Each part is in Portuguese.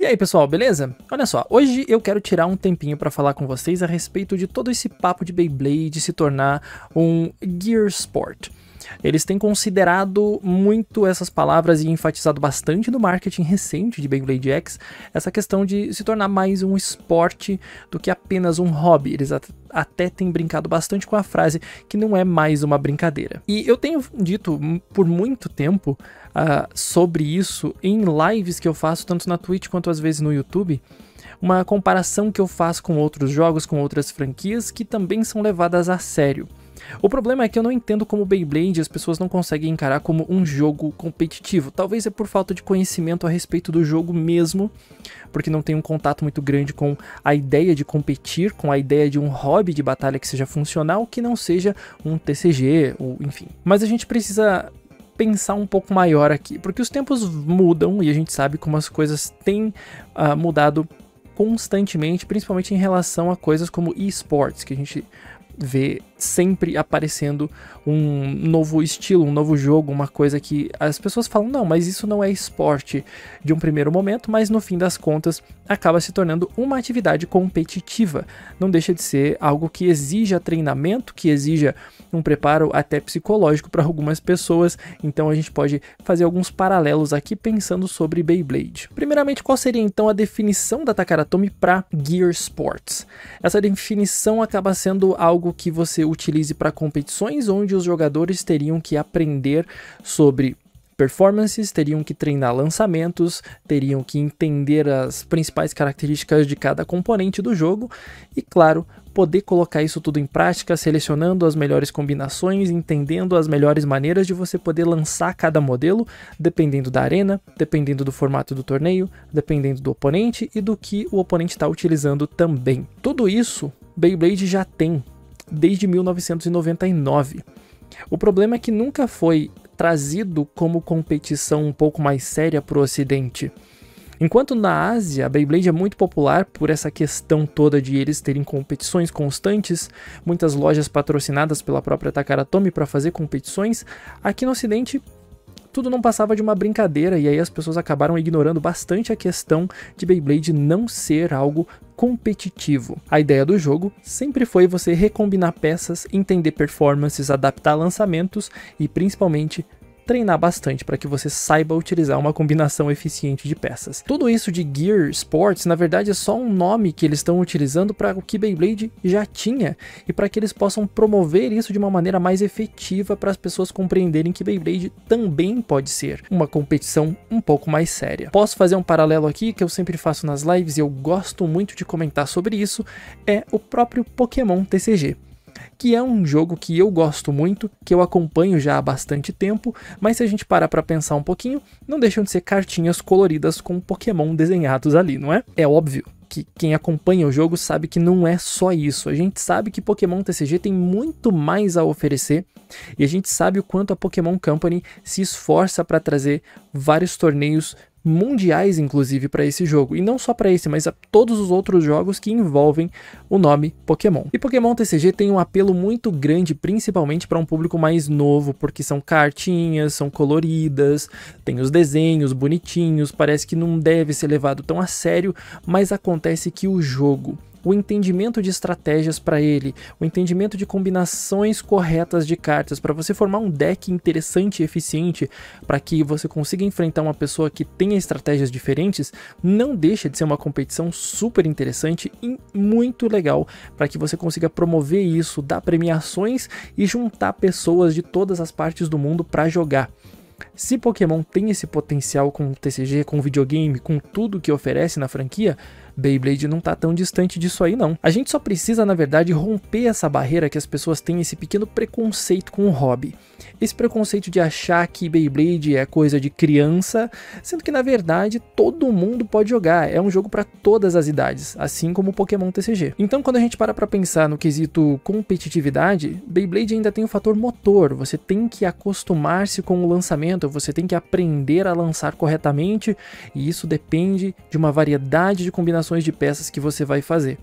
E aí pessoal, beleza? Olha só, hoje eu quero tirar um tempinho para falar com vocês a respeito de todo esse papo de Beyblade se tornar um Gear Sport. Eles têm considerado muito essas palavras e enfatizado bastante no marketing recente de Beyblade X essa questão de se tornar mais um esporte do que apenas um hobby. Eles até têm brincado bastante com a frase que não é mais uma brincadeira. E eu tenho dito por muito tempo uh, sobre isso em lives que eu faço tanto na Twitch quanto às vezes no YouTube uma comparação que eu faço com outros jogos, com outras franquias que também são levadas a sério. O problema é que eu não entendo como Beyblade as pessoas não conseguem encarar como um jogo competitivo. Talvez é por falta de conhecimento a respeito do jogo mesmo, porque não tem um contato muito grande com a ideia de competir, com a ideia de um hobby de batalha que seja funcional, que não seja um TCG, ou enfim. Mas a gente precisa pensar um pouco maior aqui, porque os tempos mudam e a gente sabe como as coisas têm uh, mudado constantemente, principalmente em relação a coisas como esports, que a gente vê sempre aparecendo um novo estilo, um novo jogo, uma coisa que as pessoas falam, não, mas isso não é esporte de um primeiro momento, mas no fim das contas acaba se tornando uma atividade competitiva. Não deixa de ser algo que exija treinamento, que exija um preparo até psicológico para algumas pessoas, então a gente pode fazer alguns paralelos aqui pensando sobre Beyblade. Primeiramente, qual seria então a definição da Takaratomi para Gear Sports? Essa definição acaba sendo algo que você utilize para competições onde os jogadores teriam que aprender sobre performances, teriam que treinar lançamentos, teriam que entender as principais características de cada componente do jogo e, claro, poder colocar isso tudo em prática, selecionando as melhores combinações, entendendo as melhores maneiras de você poder lançar cada modelo, dependendo da arena, dependendo do formato do torneio, dependendo do oponente e do que o oponente está utilizando também. Tudo isso Beyblade já tem desde 1999. O problema é que nunca foi trazido como competição um pouco mais séria para o Ocidente. Enquanto na Ásia a Beyblade é muito popular por essa questão toda de eles terem competições constantes, muitas lojas patrocinadas pela própria Takaratomi para fazer competições, aqui no Ocidente tudo não passava de uma brincadeira e aí as pessoas acabaram ignorando bastante a questão de Beyblade não ser algo competitivo. A ideia do jogo sempre foi você recombinar peças, entender performances, adaptar lançamentos e principalmente treinar bastante para que você saiba utilizar uma combinação eficiente de peças. Tudo isso de Gear Sports, na verdade, é só um nome que eles estão utilizando para o que Beyblade já tinha e para que eles possam promover isso de uma maneira mais efetiva para as pessoas compreenderem que Beyblade também pode ser uma competição um pouco mais séria. Posso fazer um paralelo aqui que eu sempre faço nas lives e eu gosto muito de comentar sobre isso, é o próprio Pokémon TCG que é um jogo que eu gosto muito, que eu acompanho já há bastante tempo, mas se a gente parar para pensar um pouquinho, não deixam de ser cartinhas coloridas com Pokémon desenhados ali, não é? É óbvio que quem acompanha o jogo sabe que não é só isso. A gente sabe que Pokémon TCG tem muito mais a oferecer e a gente sabe o quanto a Pokémon Company se esforça para trazer vários torneios mundiais, inclusive, para esse jogo. E não só para esse, mas a todos os outros jogos que envolvem o nome Pokémon. E Pokémon TCG tem um apelo muito grande, principalmente para um público mais novo, porque são cartinhas, são coloridas, tem os desenhos bonitinhos, parece que não deve ser levado tão a sério, mas acontece que o jogo o entendimento de estratégias para ele, o entendimento de combinações corretas de cartas, para você formar um deck interessante e eficiente para que você consiga enfrentar uma pessoa que tenha estratégias diferentes, não deixa de ser uma competição super interessante e muito legal para que você consiga promover isso, dar premiações e juntar pessoas de todas as partes do mundo para jogar. Se Pokémon tem esse potencial com o TCG, com o videogame, com tudo que oferece na franquia, Beyblade não tá tão distante disso aí não. A gente só precisa, na verdade, romper essa barreira que as pessoas têm esse pequeno preconceito com o hobby. Esse preconceito de achar que Beyblade é coisa de criança, sendo que na verdade todo mundo pode jogar, é um jogo para todas as idades, assim como o Pokémon TCG. Então quando a gente para para pensar no quesito competitividade, Beyblade ainda tem o fator motor, você tem que acostumar-se com o lançamento, você tem que aprender a lançar corretamente, e isso depende de uma variedade de combinações de peças que você vai fazer.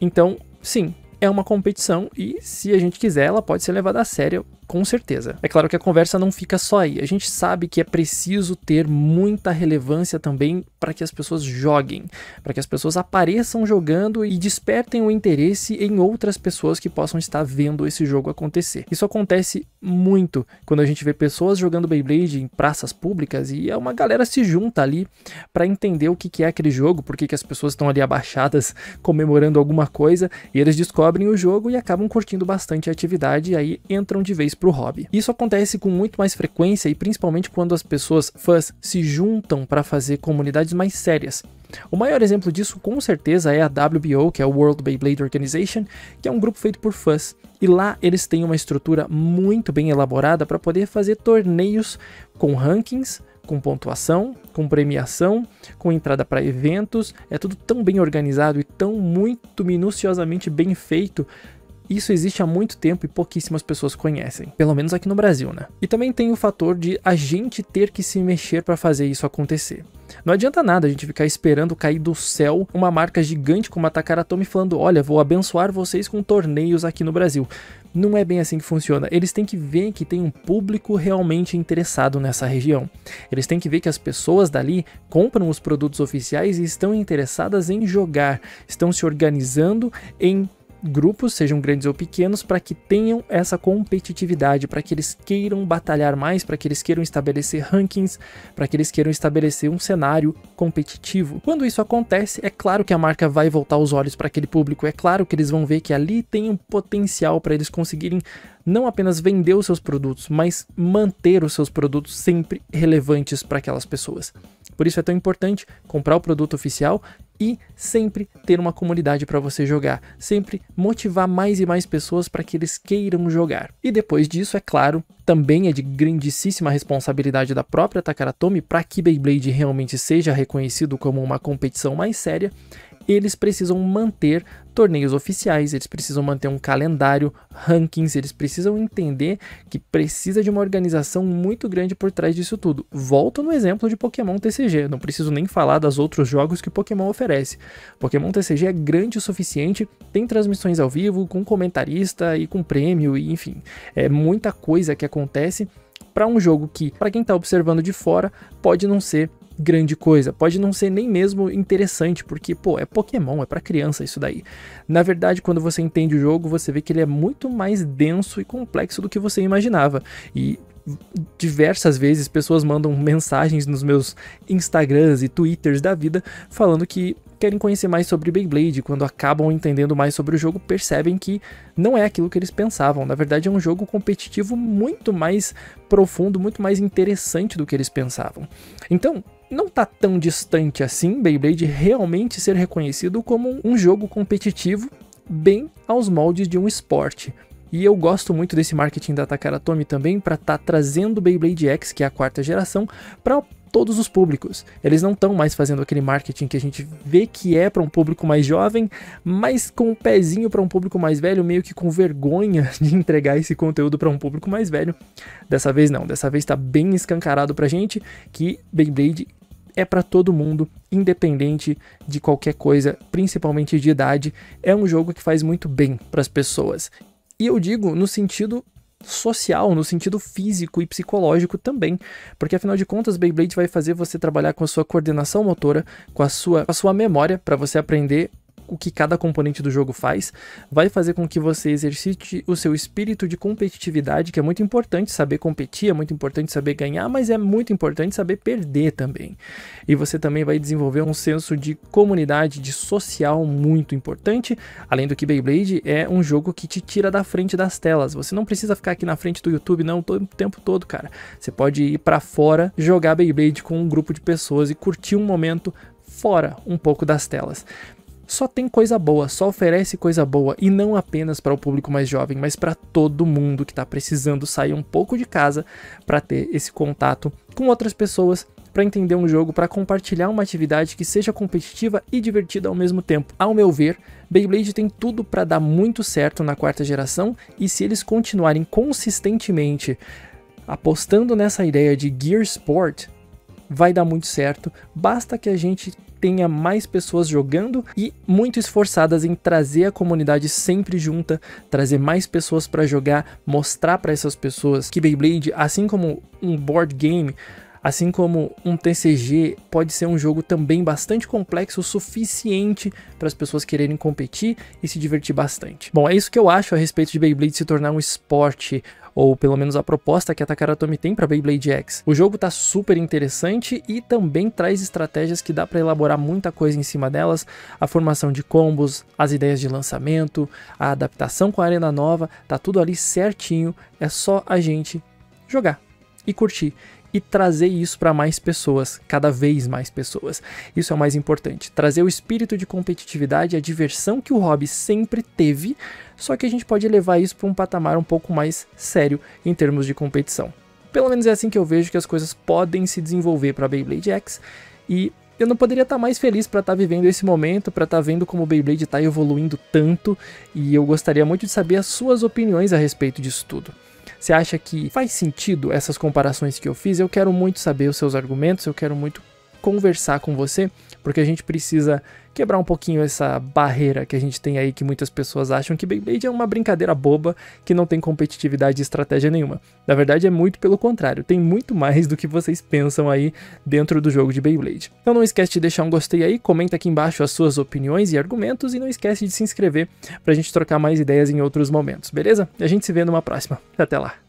Então, sim, é uma competição e se a gente quiser, ela pode ser levada a sério com certeza. É claro que a conversa não fica só aí. A gente sabe que é preciso ter muita relevância também para que as pessoas joguem, para que as pessoas apareçam jogando e despertem o interesse em outras pessoas que possam estar vendo esse jogo acontecer. Isso acontece muito quando a gente vê pessoas jogando Beyblade em praças públicas e é uma galera se junta ali para entender o que é aquele jogo, por que as pessoas estão ali abaixadas comemorando alguma coisa e eles descobrem o jogo e acabam curtindo bastante a atividade e aí entram de vez pro hobby. Isso acontece com muito mais frequência e principalmente quando as pessoas fãs se juntam para fazer comunidades mais sérias. O maior exemplo disso, com certeza, é a WBO, que é o World Beyblade Organization, que é um grupo feito por fãs. E lá eles têm uma estrutura muito bem elaborada para poder fazer torneios com rankings, com pontuação, com premiação, com entrada para eventos. É tudo tão bem organizado e tão muito minuciosamente bem feito isso existe há muito tempo e pouquíssimas pessoas conhecem, pelo menos aqui no Brasil, né? E também tem o fator de a gente ter que se mexer para fazer isso acontecer. Não adianta nada a gente ficar esperando cair do céu uma marca gigante como a Takaratomi falando: "Olha, vou abençoar vocês com torneios aqui no Brasil". Não é bem assim que funciona. Eles têm que ver que tem um público realmente interessado nessa região. Eles têm que ver que as pessoas dali compram os produtos oficiais e estão interessadas em jogar, estão se organizando em grupos, sejam grandes ou pequenos, para que tenham essa competitividade, para que eles queiram batalhar mais, para que eles queiram estabelecer rankings, para que eles queiram estabelecer um cenário competitivo. Quando isso acontece, é claro que a marca vai voltar os olhos para aquele público, é claro que eles vão ver que ali tem um potencial para eles conseguirem não apenas vender os seus produtos, mas manter os seus produtos sempre relevantes para aquelas pessoas. Por isso é tão importante comprar o produto oficial e sempre ter uma comunidade para você jogar, sempre motivar mais e mais pessoas para que eles queiram jogar. E depois disso, é claro, também é de grandíssima responsabilidade da própria Takaratomi para que Beyblade realmente seja reconhecido como uma competição mais séria, eles precisam manter torneios oficiais, eles precisam manter um calendário, rankings, eles precisam entender que precisa de uma organização muito grande por trás disso tudo. Volto no exemplo de Pokémon TCG, não preciso nem falar dos outros jogos que Pokémon oferece. Pokémon TCG é grande o suficiente, tem transmissões ao vivo, com comentarista e com prêmio, e enfim, é muita coisa que acontece para um jogo que, para quem está observando de fora, pode não ser grande coisa, pode não ser nem mesmo interessante, porque, pô, é Pokémon, é para criança isso daí. Na verdade, quando você entende o jogo, você vê que ele é muito mais denso e complexo do que você imaginava. E diversas vezes pessoas mandam mensagens nos meus Instagrams e Twitters da vida falando que querem conhecer mais sobre Beyblade, quando acabam entendendo mais sobre o jogo, percebem que não é aquilo que eles pensavam. Na verdade, é um jogo competitivo muito mais profundo, muito mais interessante do que eles pensavam. Então, não tá tão distante assim Beyblade realmente ser reconhecido como um jogo competitivo bem aos moldes de um esporte. E eu gosto muito desse marketing da Takaratomi também para estar tá trazendo o Beyblade X, que é a quarta geração, para todos os públicos. Eles não estão mais fazendo aquele marketing que a gente vê que é para um público mais jovem, mas com um pezinho para um público mais velho, meio que com vergonha de entregar esse conteúdo para um público mais velho. Dessa vez não, dessa vez está bem escancarado pra gente que Beyblade é para todo mundo, independente de qualquer coisa, principalmente de idade. É um jogo que faz muito bem para as pessoas. E eu digo no sentido social, no sentido físico e psicológico também, porque afinal de contas, Beyblade vai fazer você trabalhar com a sua coordenação motora, com a sua, a sua memória para você aprender o que cada componente do jogo faz, vai fazer com que você exercite o seu espírito de competitividade, que é muito importante saber competir, é muito importante saber ganhar, mas é muito importante saber perder também. E você também vai desenvolver um senso de comunidade, de social muito importante, além do que Beyblade é um jogo que te tira da frente das telas. Você não precisa ficar aqui na frente do YouTube não todo, o tempo todo, cara. Você pode ir para fora, jogar Beyblade com um grupo de pessoas e curtir um momento fora um pouco das telas só tem coisa boa, só oferece coisa boa e não apenas para o público mais jovem, mas para todo mundo que está precisando sair um pouco de casa para ter esse contato com outras pessoas, para entender um jogo, para compartilhar uma atividade que seja competitiva e divertida ao mesmo tempo. Ao meu ver, Beyblade tem tudo para dar muito certo na quarta geração e se eles continuarem consistentemente apostando nessa ideia de Gear Sport, vai dar muito certo. Basta que a gente tenha mais pessoas jogando e muito esforçadas em trazer a comunidade sempre junta, trazer mais pessoas para jogar, mostrar para essas pessoas que Beyblade, assim como um board game, Assim como um TCG pode ser um jogo também bastante complexo o suficiente para as pessoas quererem competir e se divertir bastante. Bom, é isso que eu acho a respeito de Beyblade se tornar um esporte ou pelo menos a proposta que a Takaratomi tem para Beyblade X. O jogo tá super interessante e também traz estratégias que dá para elaborar muita coisa em cima delas, a formação de combos, as ideias de lançamento, a adaptação com a arena nova, tá tudo ali certinho, é só a gente jogar e curtir e trazer isso para mais pessoas, cada vez mais pessoas. Isso é o mais importante, trazer o espírito de competitividade, a diversão que o hobby sempre teve, só que a gente pode levar isso para um patamar um pouco mais sério em termos de competição. Pelo menos é assim que eu vejo que as coisas podem se desenvolver para Beyblade X e eu não poderia estar mais feliz para estar vivendo esse momento, para estar vendo como o Beyblade está evoluindo tanto, e eu gostaria muito de saber as suas opiniões a respeito disso tudo. Você acha que faz sentido essas comparações que eu fiz? Eu quero muito saber os seus argumentos, eu quero muito conversar com você, porque a gente precisa quebrar um pouquinho essa barreira que a gente tem aí que muitas pessoas acham que Beyblade é uma brincadeira boba que não tem competitividade e estratégia nenhuma. Na verdade é muito pelo contrário, tem muito mais do que vocês pensam aí dentro do jogo de Beyblade. Então não esquece de deixar um gostei aí, comenta aqui embaixo as suas opiniões e argumentos e não esquece de se inscrever pra gente trocar mais ideias em outros momentos, beleza? A gente se vê numa próxima. Até lá.